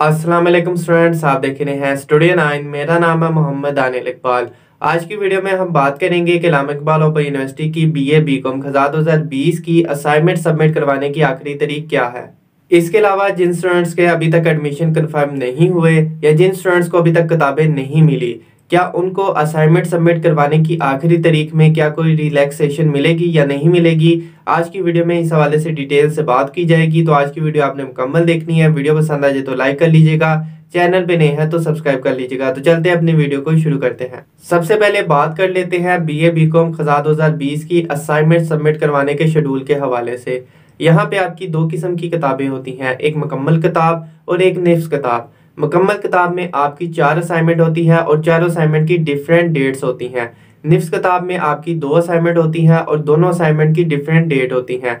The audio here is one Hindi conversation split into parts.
अस्सलाम वालेकुम स्टूडेंट्स, आप देख रहे हैं स्टूडियो नाइन। मेरा नाम है मोहम्मद अनिल इकबाल। आज की वीडियो में हम बात करेंगे कि लामा इकबाल ओपन यूनिवर्सिटी की बीए बीकॉम खजा 2020 की असाइनमेंट सबमिट करवाने की आखिरी तारीख क्या है। इसके अलावा जिन स्टूडेंट्स के अभी तक एडमिशन कन्फर्म नहीं हुए या जिन स्टूडेंट्स को अभी तक किताबें नहीं मिली क्या उनको असाइनमेंट सबमिट करवाने की आखिरी तारीख में क्या कोई रिलैक्सेशन मिलेगी या नहीं मिलेगी? आज की वीडियो में इस हवाले से डिटेल से बात की जाएगी तो आज की वीडियो आपने मुकम्मल देखनी है। वीडियो पसंद आ जाए तो लाइक कर लीजिएगा। चैनल पे नए हैं तो सब्सक्राइब कर लीजिएगा। तो चलते हैं अपनी वीडियो को शुरू करते हैं। सबसे पहले बात कर लेते हैं बी ए बी कॉम खजा दो हज़ार बीस की असाइनमेंट सबमिट करवाने के शेड्यूल के हवाले से। यहाँ पे आपकी दो किस्म की किताबें होती हैं। एक मुकम्मल किताब और एक निफ्स किताब। मुकम्मल किताब में आपकी चार असाइनमेंट होती है और चारों असाइनमेंट की डिफरेंट डेट्स होती हैं। निफ्स किताब में आपकी दो असाइनमेंट होती हैं और दोनों असाइनमेंट की डिफरेंट डेट होती हैं।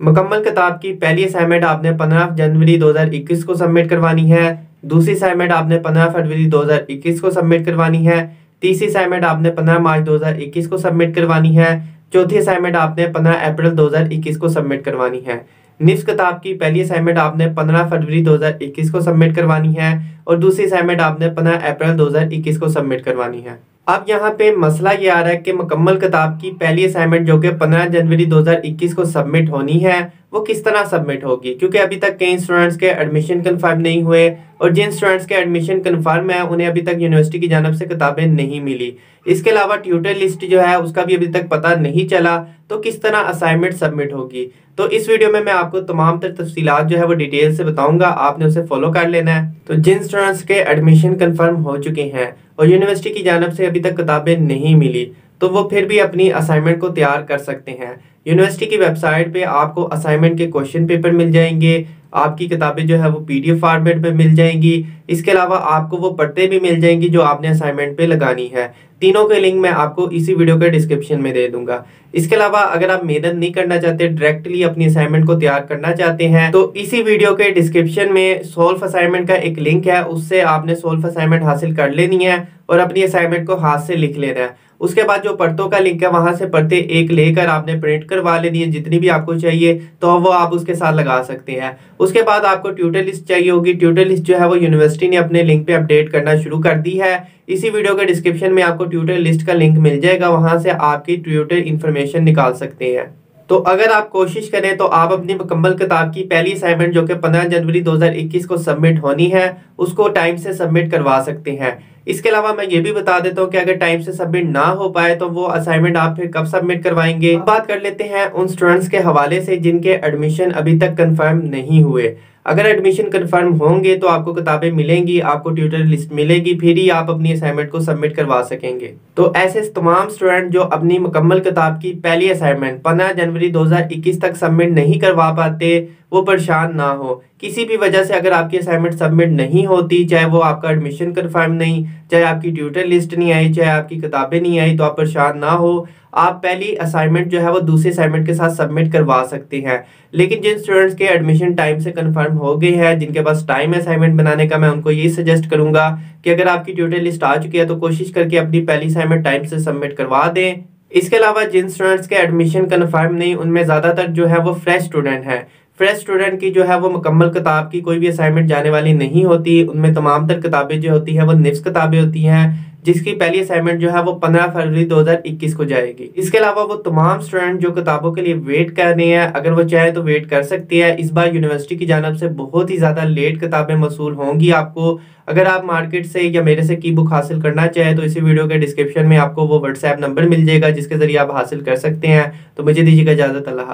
मुकम्मल किताब की पहली असाइनमेंट आपने 15 जनवरी 2021 को सबमिट करवानी है। दूसरी असाइनमेंट आपने 15 फरवरी 2021 को सबमिट करवानी है। तीसरी असाइनमेंट आपने 15 मार्च 2021 को सबमिट करवानी है। चौथी असाइनमेंट आपने 15 अप्रैल 2021 को सबमिट करवानी है। निफ्स किताब की पहली असाइनमेंट आपने 15 फरवरी 2021 को सबमिट करवानी है और दूसरी असाइनमेंट आपने 15 अप्रैल 2021 को सबमिट करवानी है। अब यहाँ पे मसला ये आ रहा है कि मुकम्मल किताब की पहली असाइनमेंट जो कि 15 जनवरी 2021 को सबमिट होनी है वो किस तरह सबमिट होगी? क्योंकि अभी तक कई स्टूडेंट्स के एडमिशन कन्फर्म नहीं हुए और जिन स्टूडेंट्स के एडमिशन कन्फर्म है, उन्हें अभी तक यूनिवर्सिटी की जानब से किताबें नहीं मिली। इसके अलावा ट्यूटर लिस्ट जो है, उसका भी अभी तक पता नहीं चला तो किस तरह असाइनमेंट सबमिट होगी? तो इस वीडियो में मैं आपको तमाम तर तफसीलात जो है, वो डिटेल से बताऊँगा। आपने उसे फॉलो कर लेना है। तो जिन स्टूडेंट्स के एडमिशन कन्फर्म हो चुके हैं और यूनिवर्सिटी की जानब से अभी तक किताबें नहीं मिली तो वो फिर भी अपनी असाइनमेंट को तैयार कर सकते हैं। यूनिवर्सिटी की वेबसाइट पे आपको असाइनमेंट के क्वेश्चन पेपर मिल जाएँगे, आपकी किताबें जो है वो पीडीएफ फॉर्मेट में मिल जाएँगी। इसके अलावा आपको वो पढ़ते भी मिल जाएँगी जो आपने असाइनमेंट पे लगानी है। तीनों के लिंक मैं आपको इसी वीडियो के डिस्क्रिप्शन में दे दूँगा। इसके अलावा अगर आप मेहनत नहीं करना चाहते डायरेक्टली अपनी असाइनमेंट को तैयार करना चाहते हैं तो इसी वीडियो के डिस्क्रिप्शन में सोल्व असाइनमेंट का एक लिंक है, उससे आपने सोल्व असाइनमेंट हासिल कर लेनी है और अपनी असाइनमेंट को हाथ से लिख लेना है। उसके बाद जो पढ़तों का लिंक है, वहाँ से पढ़ते एक लेकर आपने प्रिंट करवा लेनी है, जितनी भी आपको चाहिए तो वो आप उसके साथ लगा सकते हैं। उसके बाद आपको ट्यूटर लिस्ट चाहिए होगी। ट्यूटर लिस्ट जो है, वो यूनिवर्सिटी ने अपने लिंक पे अपडेट करना शुरू कर दी है। इसी वीडियो के डिस्क्रिप्शन में आपको ट्यूटर लिस्ट का लिंक मिल जाएगा। वहाँ से आपकी ट्यूटर इन्फॉर्मेशन निकाल सकते हैं। तो अगर आप कोशिश करें तो आप अपनी मुकम्मल किताब की पहली असाइनमेंट जो कि 15 जनवरी 2021 को सबमिट होनी है, उसको टाइम से सबमिट करवा सकते हैं। इसके अलावा मैं ये भी बता देता हूँ कि अगर टाइम से सबमिट ना हो पाए तो वो असाइनमेंट आप फिर कब सबमिट करवाएँगे? बात कर लेते हैं उन स्टूडेंट्स के हवाले से जिनके एडमिशन अभी तक कन्फर्म नहीं हुए। अगर एडमिशन कन्फर्म होंगे तो आपको किताबें मिलेंगी, आपको ट्यूटर लिस्ट मिलेगी, फिर ही आप अपनी असाइनमेंट को सबमिट करवा सकेंगे। तो ऐसे तमाम स्टूडेंट जो अपनी मुकम्मल किताब की पहली असाइनमेंट 15 जनवरी 2021 तक सबमिट नहीं करवा पाते, वो परेशान ना हो। किसी भी वजह से अगर आपकी असाइनमेंट सबमिट नहीं होती, चाहे वो आपका एडमिशन कन्फर्म नहीं, चाहे आपकी ट्यूटर लिस्ट नहीं आई, चाहे आपकी किताबें नहीं आई तो आप परेशान ना हो। आप पहली असाइनमेंट जो है वो दूसरे असाइनमेंट के साथ सबमिट करवा सकते हैं। लेकिन जिन स्टूडेंट्स के एडमिशन टाइम से कंफर्म हो गए हैं, जिनके पास टाइम है असाइनमेंट बनाने का मैं उनको यही सजेस्ट करूँगा कि अगर आपकी ट्यूटर लिस्ट आ चुकी है तो कोशिश करके अपनी पहली असाइनमेंट टाइम से सबमिट करवा दें। इसके अलावा जिन स्टूडेंट्स के एडमिशन कन्फर्म नहीं, उनमें ज़्यादातर जो है वो फ्रेश स्टूडेंट है। फ्रेश स्टूडेंट की जो है वो मुकम्मल किताब की कोई भी असाइनमेंट जाने वाली नहीं होती। उनमें तमाम तर किताबें जो होती हैं, वो निफ्स किताबें होती हैं, जिसकी पहली असाइनमेंट जो है वो 15 फरवरी 2021 को जाएगी। इसके अलावा वो तमाम स्टूडेंट जो किताबों के लिए वेट कर रहे हैं, अगर वो चाहे तो वेट कर सकती है। इस बार यूनिवर्सिटी की जानब से बहुत ही ज़्यादा लेट किताबें मसूल होंगी आपको। अगर आप मार्केट से या मेरे से की बुक हासिल करना चाहे तो इसी वीडियो के डिस्क्रिप्शन में आपको वो व्हाट्सएप नंबर मिल जाएगा, जिसके ज़रिए आप हासिल कर सकते हैं। तो मुझे दीजिएगा इजाज़त, अल्लाह